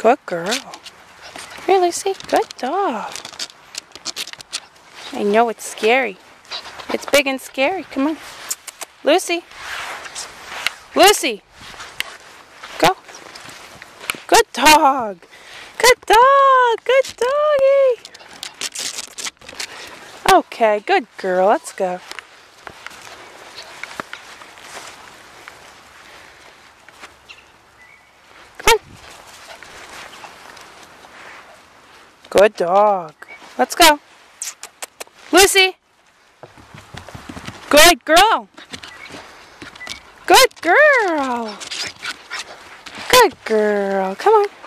Good girl. Here, Lucy. Good dog. I know it's scary. It's big and scary. Come on. Lucy. Lucy. Go. Good dog. Good dog. Good doggy. Okay, good girl. Let's go. Good dog. Let's go. Lucy. Good girl. Good girl. Good girl. Come on.